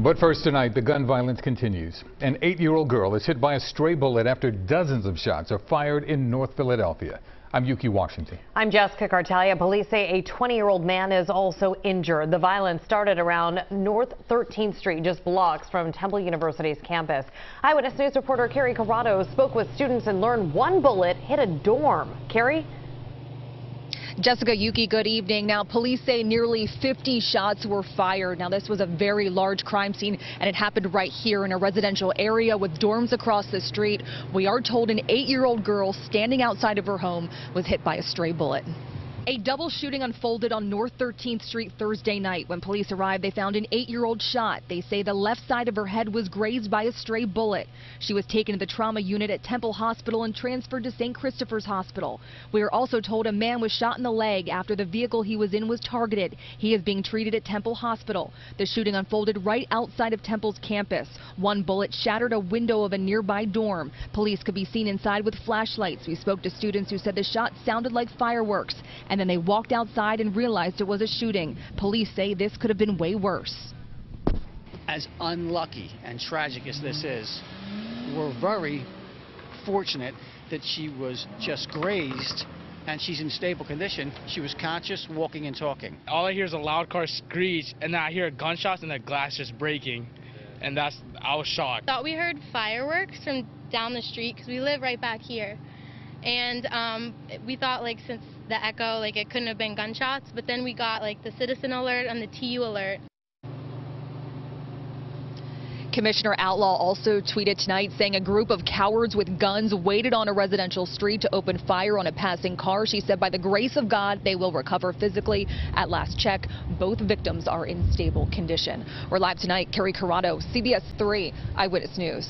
But first tonight, the gun violence continues. An eight-year-old girl is hit by a stray bullet after dozens of shots are fired in North Philadelphia. I'm Ukee Washington. I'm Jessica Kartalija. Police say a 20-year-old man is also injured. The violence started around North 13th Street, just blocks from Temple University's campus. Eyewitness News reporter Kerri Corrado spoke with students and learned one bullet hit a dorm. Kerri? Jessica Ukee, good evening. Now, police say nearly 50 shots were fired. Now, this was a very large crime scene, and it happened right here in a residential area with dorms across the street. We are told an eight-year-old girl standing outside of her home was hit by a stray bullet. A double shooting unfolded on North 13th Street Thursday night. When police arrived, they found an eight-year-old shot. They say the left side of her head was grazed by a stray bullet. She was taken to the trauma unit at Temple Hospital and transferred to St. Christopher's Hospital. We are also told a man was shot in the leg after the vehicle he was in was targeted. He is being treated at Temple Hospital. The shooting unfolded right outside of Temple's campus. One bullet shattered a window of a nearby dorm. Police could be seen inside with flashlights. We spoke to students who said the shot sounded like fireworks and and then they walked outside and realized it was a shooting. Police say this could have been way worse. As unlucky and tragic as this is, we're very fortunate that she was just grazed and she's in stable condition. She was conscious, walking and talking. All I hear is a loud car screech, and then I hear gunshots and the glass just breaking. And that's, I was shocked. Thought we heard fireworks from down the street because we live right back here and um, we thought like since the echo like it couldn't have been gunshots but then we got like the citizen alert and the TU alert Commissioner Outlaw also tweeted tonight saying a group of cowards with guns waited on a residential street to open fire on a passing car. She said by the grace of God, they will recover physically. At last check, both victims are in stable condition. We're live tonight. Kerri Corrado, CBS 3 Eyewitness News.